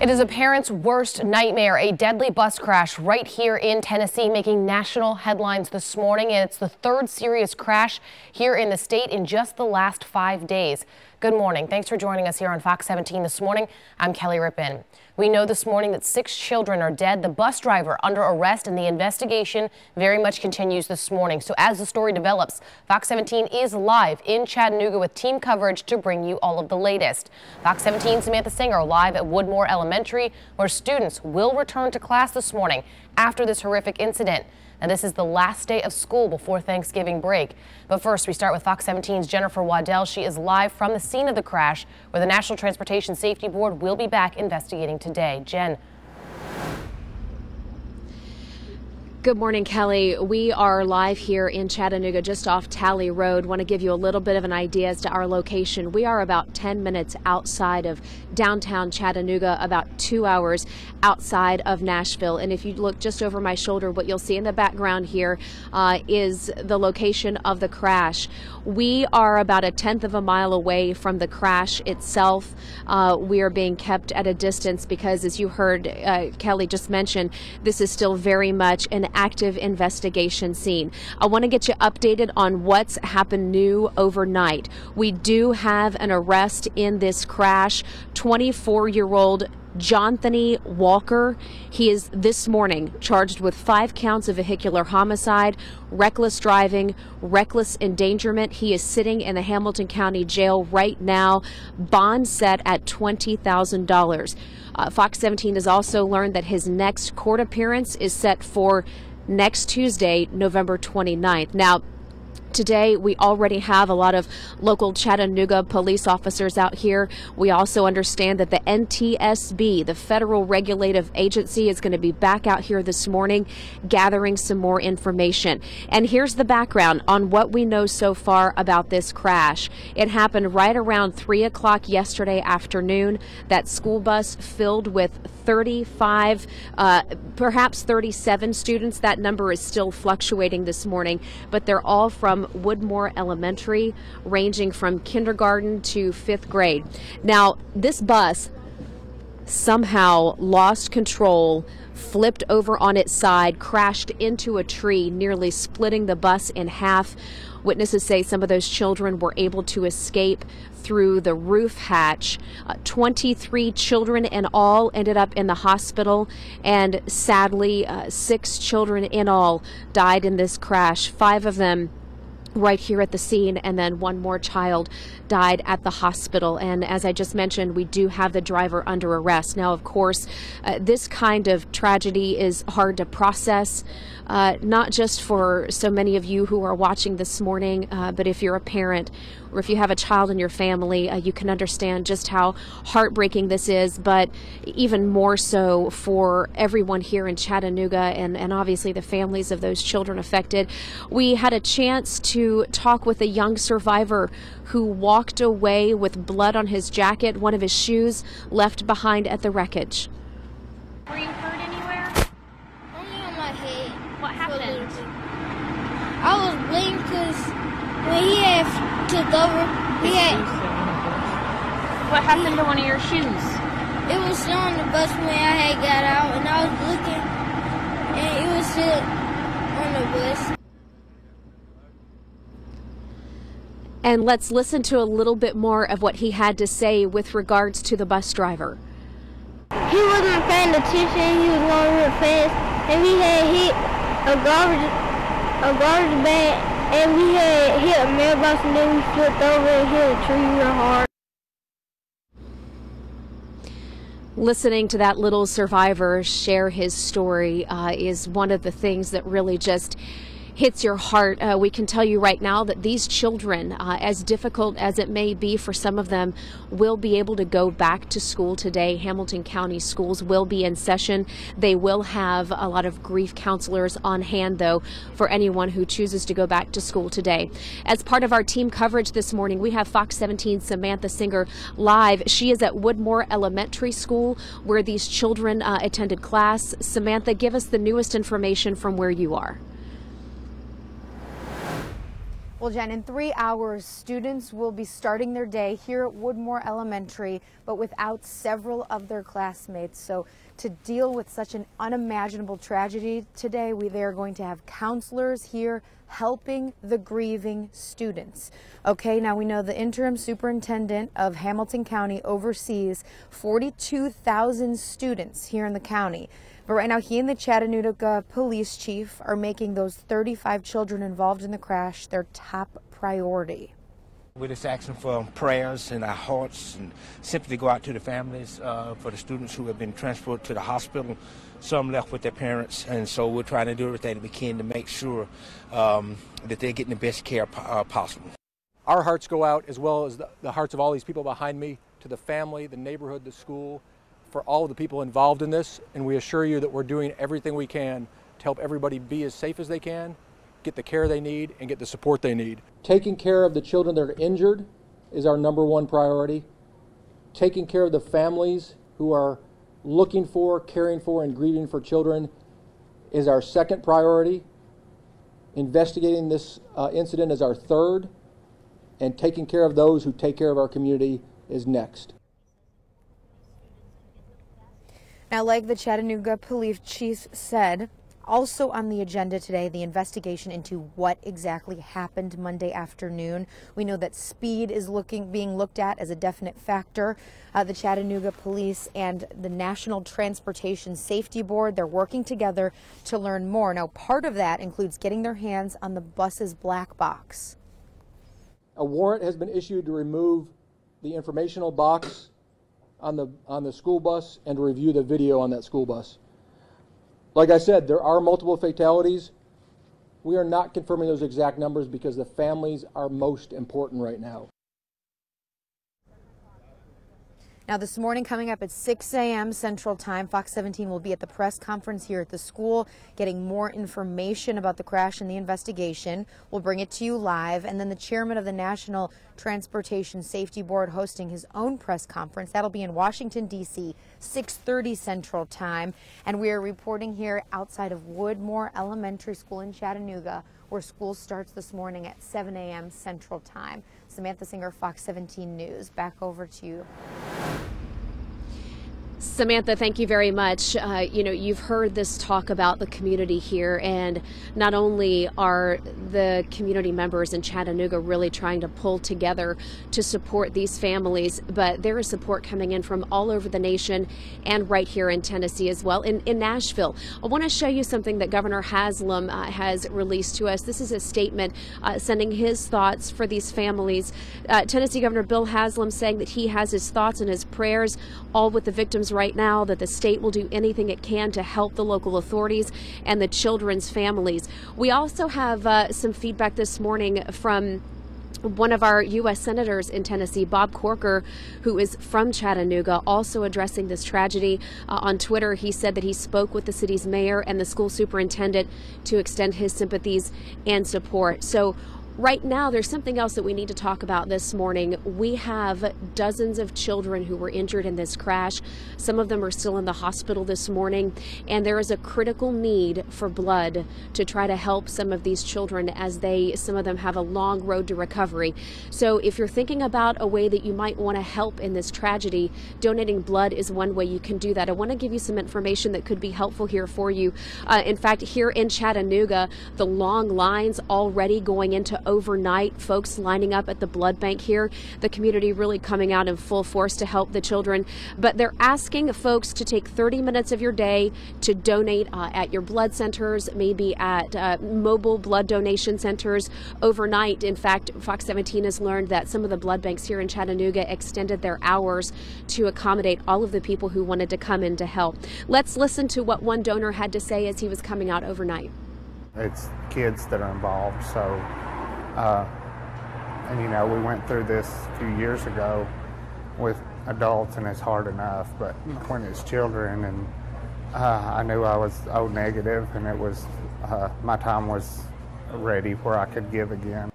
It is a parent's worst nightmare, a deadly bus crash right here in Tennessee, making national headlines this morning. And it's the third serious crash here in the state in just the last five days. Good morning. Thanks for joining us here on Fox 17 this morning. I'm Kelly Rippin. We know this morning that six children are dead, the bus driver under arrest, and the investigation very much continues this morning. So as the story develops, Fox 17 is live in Chattanooga with team coverage to bring you all of the latest. Fox 17 Samantha Singer live at Woodmore Elementary, where students will return to class this morning after this horrific incident. And this is the last day of school before Thanksgiving break. But first, we start with Fox 17's Jennifer Waddell. She is live from the scene of the crash, where the National Transportation Safety Board will be back investigating today. Jen. Good morning, Kelly. We are live here in Chattanooga, just off Talley Road. Want to give you a little bit of an idea as to our location. We are about 10 minutes outside of downtown Chattanooga, about two hours outside of Nashville. And if you look just over my shoulder, what you'll see in the background here uh, is the location of the crash. We are about a tenth of a mile away from the crash itself. Uh, we are being kept at a distance because, as you heard uh, Kelly just mention, this is still very much an active investigation scene. I want to get you updated on what's happened new overnight. We do have an arrest in this crash. 24 year old Johnthony Walker. He is this morning charged with five counts of vehicular homicide, reckless driving, reckless endangerment. He is sitting in the Hamilton County Jail right now, bond set at $20,000. Uh, Fox 17 has also learned that his next court appearance is set for next Tuesday, November 29th. Now, Today, we already have a lot of local Chattanooga police officers out here. We also understand that the NTSB, the federal regulative agency, is going to be back out here this morning gathering some more information. And here's the background on what we know so far about this crash. It happened right around 3 o'clock yesterday afternoon. That school bus filled with 35, uh, perhaps 37 students. That number is still fluctuating this morning, but they're all from from Woodmore Elementary, ranging from kindergarten to fifth grade. Now, this bus somehow lost control, flipped over on its side, crashed into a tree, nearly splitting the bus in half. Witnesses say some of those children were able to escape through the roof hatch. Uh, 23 children in all ended up in the hospital, and sadly, uh, six children in all died in this crash. Five of them right here at the scene, and then one more child died at the hospital. And as I just mentioned, we do have the driver under arrest. Now, of course, uh, this kind of tragedy is hard to process, uh, not just for so many of you who are watching this morning, uh, but if you're a parent or if you have a child in your family, uh, you can understand just how heartbreaking this is, but even more so for everyone here in Chattanooga and, and obviously the families of those children affected. We had a chance to talk with a young survivor who walked away with blood on his jacket, one of his shoes left behind at the wreckage. Were you hurt anywhere? Only on my head. What happened? I was bleeding because when he had tipped over, he had. What happened to one of your shoes? It was still on the bus when I had got out, and I was looking, and it was still on the bus. And let's listen to a little bit more of what he had to say with regards to the bus driver. He wasn't paying attention. He was going real fast, and he had hit a garbage a garbage bag, and we had hit a mailbox, and then we flipped over and hit a tree real hard. Listening to that little survivor share his story uh, is one of the things that really just hits your heart. Uh, we can tell you right now that these children, uh, as difficult as it may be for some of them, will be able to go back to school today. Hamilton County schools will be in session. They will have a lot of grief counselors on hand, though, for anyone who chooses to go back to school today. As part of our team coverage this morning, we have Fox 17 Samantha Singer live. She is at Woodmore Elementary School where these children uh, attended class. Samantha, give us the newest information from where you are. Well, Jen, in three hours, students will be starting their day here at Woodmore Elementary, but without several of their classmates. So to deal with such an unimaginable tragedy today, we they are going to have counselors here helping the grieving students. Okay, now we know the interim superintendent of Hamilton County oversees 42,000 students here in the county. But right now, he and the Chattanooga police chief are making those 35 children involved in the crash their top priority. We're just asking for prayers in our hearts and simply go out to the families uh, for the students who have been transported to the hospital. Some left with their parents, and so we're trying to do everything we can to make sure um, that they're getting the best care uh, possible. Our hearts go out, as well as the, the hearts of all these people behind me, to the family, the neighborhood, the school, for all of the people involved in this, and we assure you that we're doing everything we can to help everybody be as safe as they can, get the care they need, and get the support they need. Taking care of the children that are injured is our number one priority. Taking care of the families who are looking for, caring for, and grieving for children is our second priority. Investigating this uh, incident is our third, and taking care of those who take care of our community is next. Now, like the Chattanooga police chief said, also on the agenda today, the investigation into what exactly happened Monday afternoon. We know that speed is looking being looked at as a definite factor. Uh, the Chattanooga Police and the National Transportation Safety Board, they're working together to learn more. Now, part of that includes getting their hands on the bus's black box. A warrant has been issued to remove the informational box on the on the school bus and review the video on that school bus. Like I said, there are multiple fatalities. We are not confirming those exact numbers because the families are most important right now. Now, this morning, coming up at 6 a.m. Central Time, Fox 17 will be at the press conference here at the school, getting more information about the crash and the investigation. We'll bring it to you live. And then the chairman of the National Transportation Safety Board hosting his own press conference. That'll be in Washington, D.C., 6.30 Central Time. And we are reporting here outside of Woodmore Elementary School in Chattanooga, where school starts this morning at 7 a.m. Central Time. Samantha Singer, Fox 17 News. Back over to you. Samantha, thank you very much. Uh, you know, you've heard this talk about the community here, and not only are the community members in Chattanooga really trying to pull together to support these families, but there is support coming in from all over the nation and right here in Tennessee as well. In, in Nashville, I want to show you something that Governor Haslam uh, has released to us. This is a statement uh, sending his thoughts for these families. Uh, Tennessee Governor Bill Haslam saying that he has his thoughts and his prayers all with the victims right now that the state will do anything it can to help the local authorities and the children's families. We also have uh, some feedback this morning from one of our U.S. senators in Tennessee, Bob Corker, who is from Chattanooga, also addressing this tragedy. Uh, on Twitter, he said that he spoke with the city's mayor and the school superintendent to extend his sympathies and support. So Right now, there's something else that we need to talk about this morning. We have dozens of children who were injured in this crash. Some of them are still in the hospital this morning, and there is a critical need for blood to try to help some of these children as they, some of them have a long road to recovery. So if you're thinking about a way that you might want to help in this tragedy, donating blood is one way you can do that. I want to give you some information that could be helpful here for you. Uh, in fact, here in Chattanooga, the long lines already going into overnight, folks lining up at the blood bank here, the community really coming out in full force to help the children. But they're asking folks to take 30 minutes of your day to donate uh, at your blood centers, maybe at uh, mobile blood donation centers overnight. In fact, Fox 17 has learned that some of the blood banks here in Chattanooga extended their hours to accommodate all of the people who wanted to come in to help. Let's listen to what one donor had to say as he was coming out overnight. It's kids that are involved, so uh, and you know, we went through this a few years ago with adults, and it's hard enough. But when it's children, and uh, I knew I was O negative, and it was uh, my time was ready where I could give again.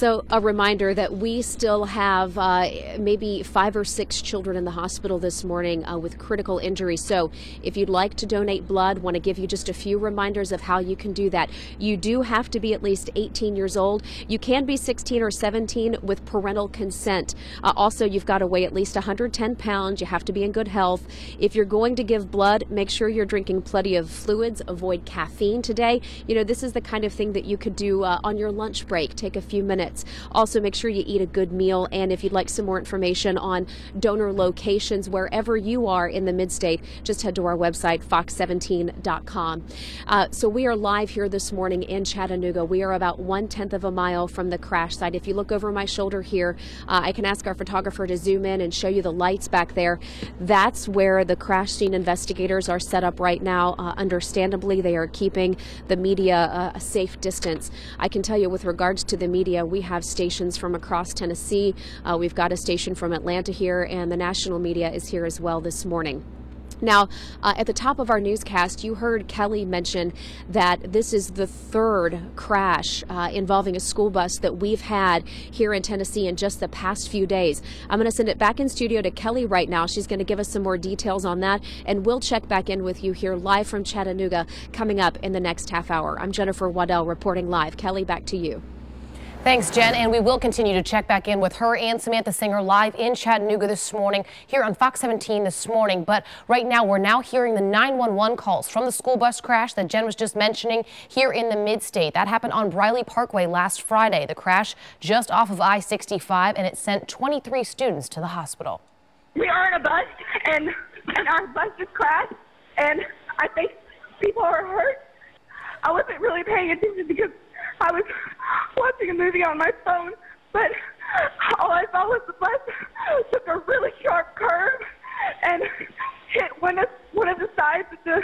So, a reminder that we still have uh, maybe five or six children in the hospital this morning uh, with critical injuries. So, if you'd like to donate blood, want to give you just a few reminders of how you can do that. You do have to be at least 18 years old. You can be 16 or 17 with parental consent. Uh, also, you've got to weigh at least 110 pounds. You have to be in good health. If you're going to give blood, make sure you're drinking plenty of fluids. Avoid caffeine today. You know, this is the kind of thing that you could do uh, on your lunch break. Take a few minutes. Also, make sure you eat a good meal. And if you'd like some more information on donor locations wherever you are in the midstate, just head to our website, fox17.com. Uh, so we are live here this morning in Chattanooga. We are about one tenth of a mile from the crash site. If you look over my shoulder here, uh, I can ask our photographer to zoom in and show you the lights back there. That's where the crash scene investigators are set up right now. Uh, understandably, they are keeping the media uh, a safe distance. I can tell you with regards to the media, we have stations from across Tennessee. Uh, we've got a station from Atlanta here, and the national media is here as well this morning. Now, uh, at the top of our newscast, you heard Kelly mention that this is the third crash uh, involving a school bus that we've had here in Tennessee in just the past few days. I'm going to send it back in studio to Kelly right now. She's going to give us some more details on that, and we'll check back in with you here live from Chattanooga coming up in the next half hour. I'm Jennifer Waddell reporting live. Kelly, back to you. Thanks, Jen. And we will continue to check back in with her and Samantha Singer live in Chattanooga this morning here on Fox 17 this morning. But right now, we're now hearing the 911 calls from the school bus crash that Jen was just mentioning here in the mid-state. That happened on Briley Parkway last Friday. The crash just off of I-65, and it sent 23 students to the hospital. We are in a bus, and, and our bus just crashed, and I think people are hurt. I wasn't really paying attention because I was watching a movie on my phone, but all I saw was the bus took a really sharp curve and hit one of one of the sides of the,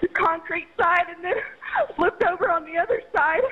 the concrete side, and then flipped over on the other side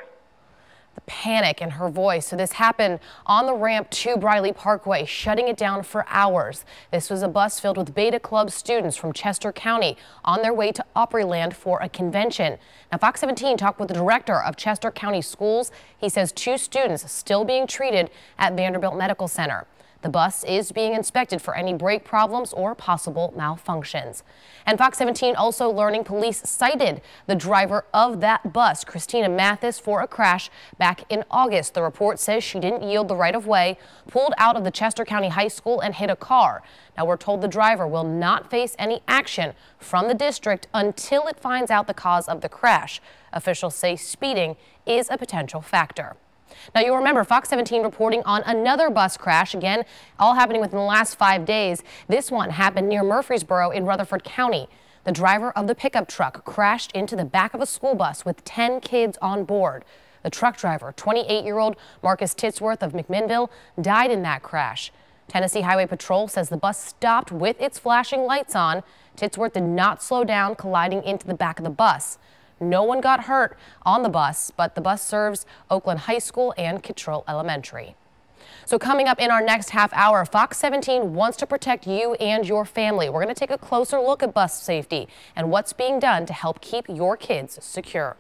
panic in her voice. So this happened on the ramp to Briley Parkway, shutting it down for hours. This was a bus filled with Beta Club students from Chester County on their way to Opryland for a convention. Now, Fox 17 talked with the director of Chester County Schools. He says two students still being treated at Vanderbilt Medical Center. The bus is being inspected for any brake problems or possible malfunctions. And Fox 17 also learning police cited the driver of that bus, Christina Mathis, for a crash back in August. The report says she didn't yield the right of way, pulled out of the Chester County High School and hit a car. Now we're told the driver will not face any action from the district until it finds out the cause of the crash. Officials say speeding is a potential factor. Now, you'll remember Fox 17 reporting on another bus crash, again, all happening within the last five days. This one happened near Murfreesboro in Rutherford County. The driver of the pickup truck crashed into the back of a school bus with 10 kids on board. The truck driver, 28-year-old Marcus Titsworth of McMinnville, died in that crash. Tennessee Highway Patrol says the bus stopped with its flashing lights on. Titsworth did not slow down, colliding into the back of the bus. No one got hurt on the bus, but the bus serves Oakland High School and Kittrell Elementary. So coming up in our next half hour, Fox 17 wants to protect you and your family. We're going to take a closer look at bus safety and what's being done to help keep your kids secure.